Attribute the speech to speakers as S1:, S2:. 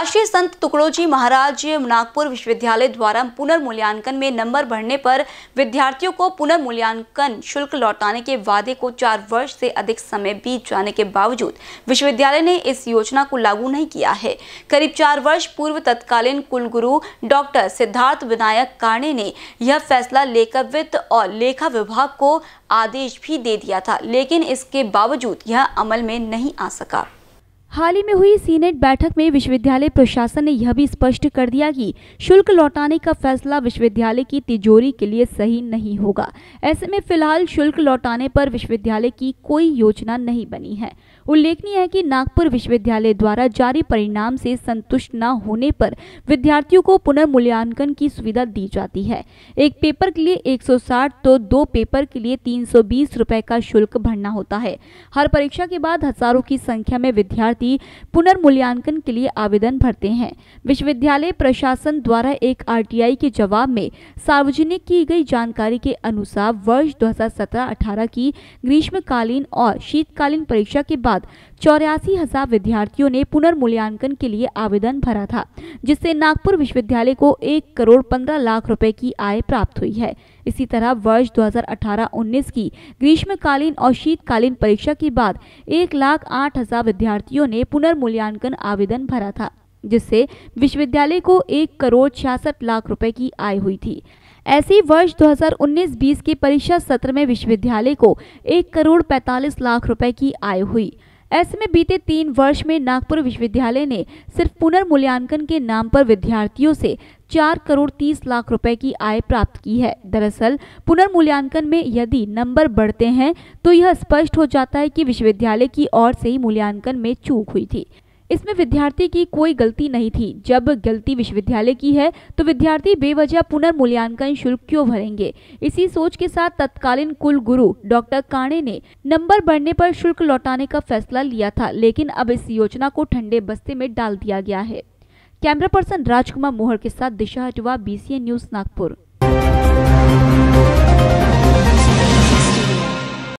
S1: राष्ट्रीय संत तुकडोजी महाराज नागपुर विश्वविद्यालय द्वारा पुनर्मूल्यांकन में नंबर बढ़ने पर विद्यार्थियों को पुनर्मूल्यांकन शुल्क लौटाने के वादे को चार वर्ष से अधिक समय बीत जाने के बावजूद विश्वविद्यालय ने इस योजना को लागू नहीं किया है। करीब चार वर्ष पूर्व तत्कालीन कुलगुरु डॉक्टर सिद्धार्थ विनायक काणे ने यह फैसला लेकर वित्त और लेखा विभाग को आदेश भी दे दिया था, लेकिन इसके बावजूद यह अमल में नहीं आ सका।
S2: हाल ही में हुई सीनेट बैठक में विश्वविद्यालय प्रशासन ने यह भी स्पष्ट कर दिया कि शुल्क लौटाने का फैसला विश्वविद्यालय की तिजोरी के लिए सही नहीं होगा। ऐसे में फ़िलहाल शुल्क लौटाने पर विश्वविद्यालय की कोई योजना नहीं बनी है। उल्लेखनीय है कि नागपुर विश्वविद्यालय द्वारा जारी परिणाम से संतुष्ट न होने पर विद्यार्थियों को पुनर्मूल्यांकन की सुविधा दी जाती है। एक पेपर के लिए 160 तो दो पेपर के लिए 320 रुपए का शुल्क भरना होता है। हर परीक्षा के बाद हज़ारों की संख्या में विद्यार्थी पुनर्मूल्यांकन के लिए आवेदन भरते हैं। विश्वविद्यालय प्रशासन द्वारा एक आरटीआई के जवाब में सार्वजनिक की गई जानकारी के अनुसार वर्ष 2017-18 की ग्रीष्मकालीन और शीतकालीन परीक्षा के बाद चौरासी हज़ार विद्यार्थियों ने पुनर्मूल्यांकन के लिए आवेदन भरा था, जिससे नागपुर विश्वविद्यालय को एक करोड़ पंद्रह लाख रुपए की आय प्राप्त हुई है। इसी तरह वर्ष 2018-19 की ग्रीष्मकालीन और शीतकालीन परीक्षा के बाद एक लाख आठ हज़ार विद्यार्थियों ने पुनर्मूल्यांकन आवेदन भरा था, जिससे विश्वविद्यालय को एक करोड़ छियासठ लाख रुपए की आय हुई थी। ऐसे वर्ष 2019-20 के परीक्षा सत्र में विश्वविद्यालय को एक करोड़ पैतालीस लाख रुपए की आय हुई। ऐसे में बीते तीन वर्ष में नागपुर विश्वविद्यालय ने सिर्फ़ पुनर्मूल्यांकन के नाम पर विद्यार्थियों से चार करोड़ तीस लाख रुपए की आय प्राप्त की है। दरअसल, पुनर्मूल्यांकन में यदि नंबर बढ़ते हैं तो यह स्पष्ट हो जाता है कि विश्वविद्यालय की ओर से ही मूल्यांकन में चूक हुई थी। इसमें विद्यार्थी की कोई गलती नहीं थी। जब गलती विश्वविद्यालय की है तो विद्यार्थी बेवजह पुनर्मूल्यांकन शुल्क क्यों भरेंगे? इसी सोच के साथ तत्कालीन कुल गुरु डॉक्टर काणे ने नंबर बढ़ने पर शुल्क लौटाने का फैसला लिया था, लेकिन अब इस योजना को ठंडे बस्ते में डाल दिया गया है। कैमरा पर्सन राजकुमार मोहर के साथ दिशा हटवा बी न्यूज़ नागपुर।